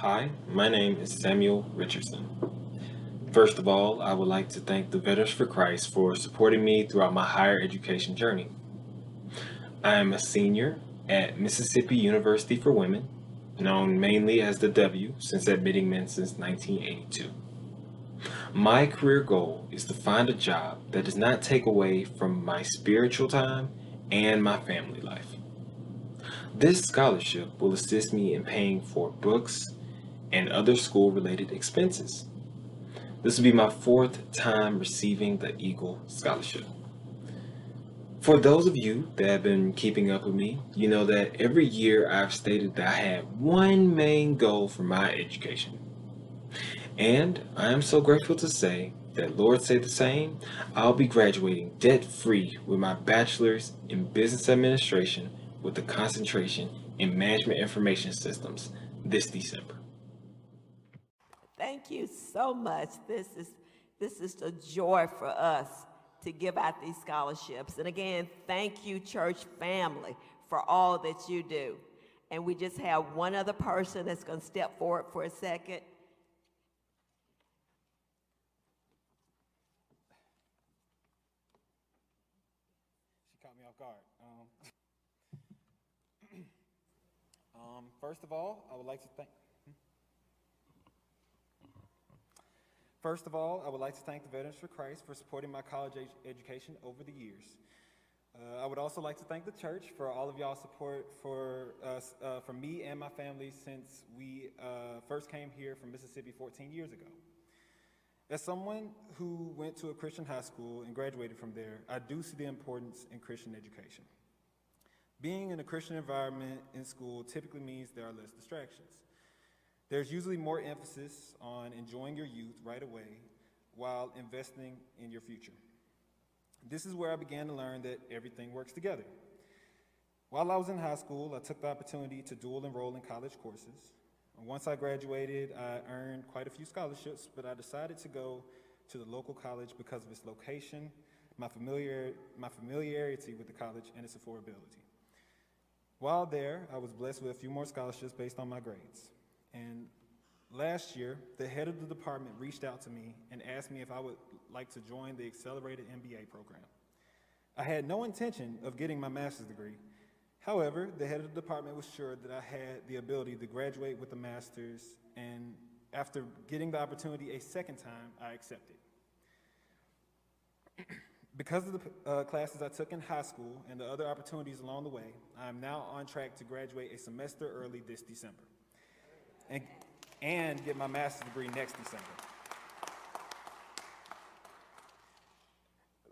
Hi, my name is Samuel Richardson. First of all, I would like to thank the Veterans for Christ for supporting me throughout my higher education journey. I am a senior at Mississippi University for Women, known mainly as the W since admitting men since 1982. My career goal is to find a job that does not take away from my spiritual time and my family life. This scholarship will assist me in paying for books and other school related expenses. This will be my fourth time receiving the Eagle Scholarship. For those of you that have been keeping up with me, you know that every year I've stated that I had one main goal for my education. And I am so grateful to say that Lord say the same, I'll be graduating debt free with my bachelor's in business administration with a concentration in management information systems this December. Thank you so much. This is this is a joy for us to give out these scholarships. And again, thank you, church family, for all that you do. And we just have one other person that's going to step forward for a second. She caught me off guard. Um, um, first of all, I would like to thank. First of all, I would like to thank the Veterans for Christ for supporting my college ed- education over the years. Uh, I would also like to thank the church for all of y'all's support for us, uh, for me and my family since we uh, first came here from Mississippi 14 years ago. As someone who went to a Christian high school and graduated from there, I do see the importance in Christian education. Being in a Christian environment in school typically means there are less distractions. There's usually more emphasis on enjoying your youth right away while investing in your future. This is where I began to learn that everything works together. While I was in high school, I took the opportunity to dual enroll in college courses. Once I graduated, I earned quite a few scholarships, but I decided to go to the local college because of its location, my, familiar, my familiarity with the college, and its affordability. While there, I was blessed with a few more scholarships based on my grades. Last year, the head of the department reached out to me and asked me if I would like to join the Accelerated MBA program. I had no intention of getting my master's degree. However, the head of the department was sure that I had the ability to graduate with a master's, and after getting the opportunity a second time, I accepted. Because of the uh, classes I took in high school and the other opportunities along the way, I am now on track to graduate a semester early this December and, and get my master's degree next December.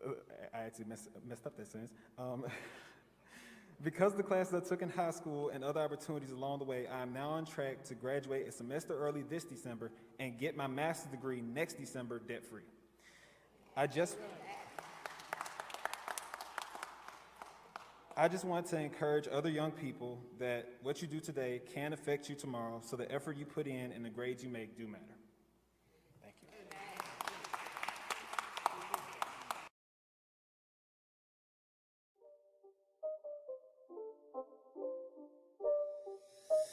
Uh, I actually messed, messed up that sentence. Um, because the classes I took in high school and other opportunities along the way, I am now on track to graduate a semester early this December and get my master's degree next December debt free. I just I just want to encourage other young people that what you do today can affect you tomorrow, so the effort you put in and the grades you make do matter. Thank you.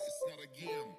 It's not a game,